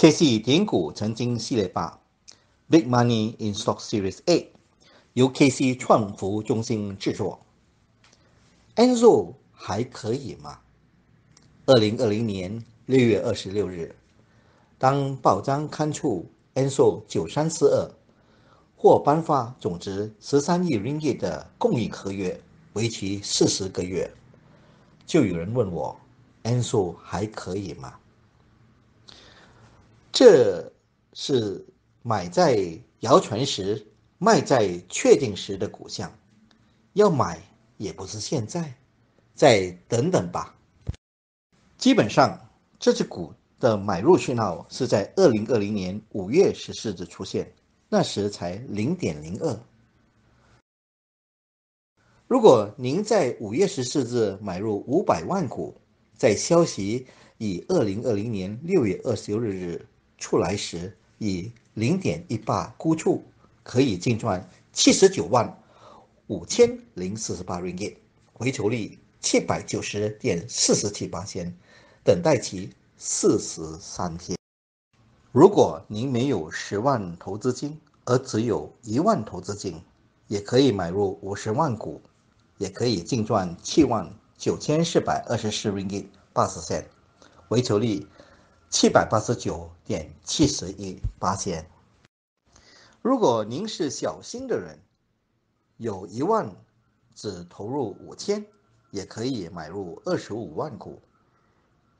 KC 点股曾经系列八，Big Money in Stock Series A，由 KC 创福中心制作。Enzo 还可以吗？二零二零年六月二十六日，当报章刊出 Enzo 九三四二或颁发总值十三亿 Ringgit 的供应合约，为期四十个月，就有人问我：Enzo 还可以吗？这是买在谣传时，卖在确定时的股项，要买也不是现在，再等等吧。基本上，这只股的买入讯号是在二零二零年五月十四日出现，那时才零点零二。如果您在五月十四日买入五百万股，在消息以二零二零年六月二十六日。出来时以零点一八估出，可以净赚七十九万五千零四十八 ringgit，回酬率七百九十点四十七八千，等待期四十三天。如果您没有十万投资金，而只有一万投资金，也可以买入五十万股，也可以净赚七万九千四百二十四 ringgit 八十 cent，回酬率。七百八十九点七十一八千。如果您是小心的人，有一万只投入五千，也可以买入二十五万股，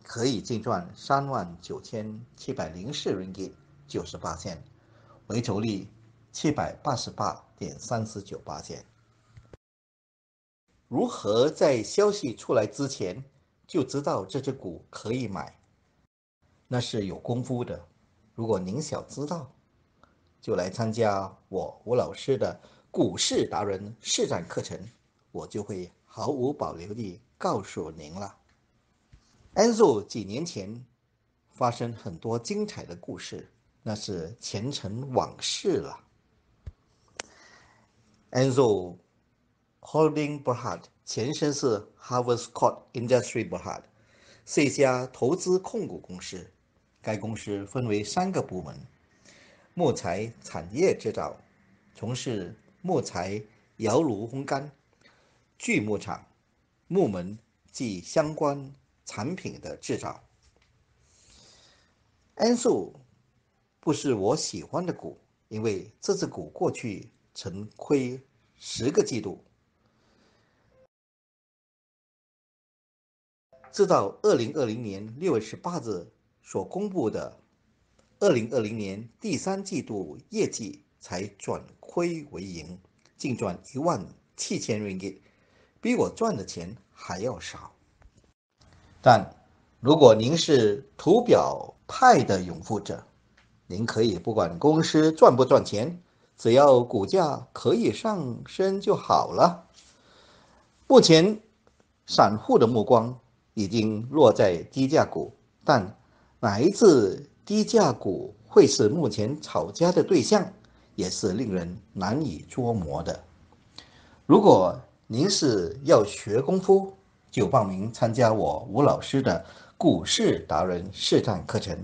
可以净赚三万九千七百零四 ringgit 九十八千，回酬率七百八十八点三十九八千。如何在消息出来之前就知道这只股可以买？那是有功夫的。如果您想知道，就来参加我吴老师的股市达人实战课程，我就会毫无保留地告诉您了。Enzo 几年前发生很多精彩的故事，那是前尘往事了。Enzo Holding b r h a d 前身是 Harvest Court Industry b r h a d 是一家投资控股公司。该公司分为三个部门：木材产业制造，从事木材窑炉烘干、锯木厂、木门及相关产品的制造。安素不是我喜欢的股，因为这只股过去曾亏十个季度，直到二零二零年六月十八日。所公布的二零二零年第三季度业绩才转亏为盈，净赚一万七千 ringgit，比我赚的钱还要少。但如果您是图表派的拥护者，您可以不管公司赚不赚钱，只要股价可以上升就好了。目前散户的目光已经落在低价股，但哪一次低价股会是目前炒家的对象，也是令人难以捉摸的。如果您是要学功夫，就报名参加我吴老师的股市达人实战课程。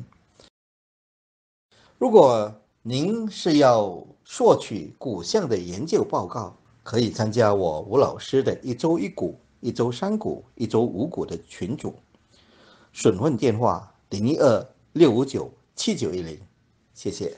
如果您是要索取股项的研究报告，可以参加我吴老师的一周一股、一周三股、一周五股的群组。询问电话。零一二六五九七九一零，谢谢。